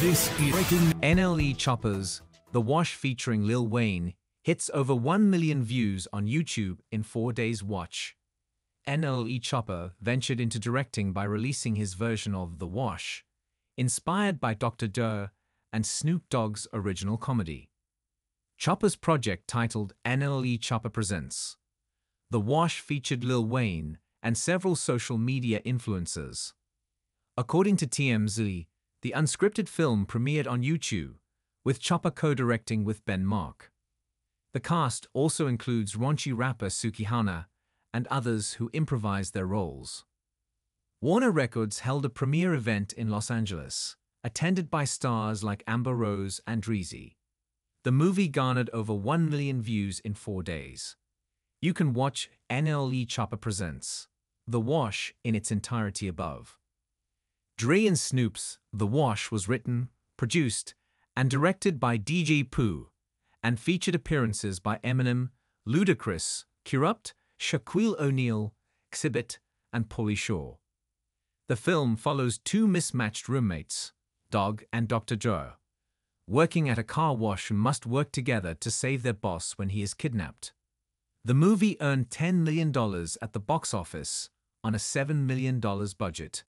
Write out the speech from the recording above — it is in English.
This is breaking NLE Choppa's, The Wash featuring Lil Wayne, hits over 1 million views on YouTube in four days watch. NLE Choppa ventured into directing by releasing his version of The Wash, inspired by Dr. Dre and Snoop Dogg's original comedy. Choppa's project titled NLE Choppa Presents. The Wash featured Lil Wayne and several social media influencers. According to TMZ, the unscripted film premiered on YouTube, with Choppa co-directing with Ben Marc. The cast also includes raunchy rapper Sukihana and others who improvised their roles. Warner Records held a premiere event in Los Angeles, attended by stars like Amber Rose and Dreezy. The movie garnered over 1 million views in four days. You can watch NLE Choppa Presents The Wash in its entirety above. Dre and Snoop's The Wash was written, produced, and directed by DJ Pooh, and featured appearances by Eminem, Ludacris, Kurupt, Shaquille O'Neal, Xzibit, and Pauly Shore. The film follows two mismatched roommates, Dogg and Dr. Joe, working at a car wash who must work together to save their boss when he is kidnapped. The movie earned $10 million at the box office on a $7 million budget.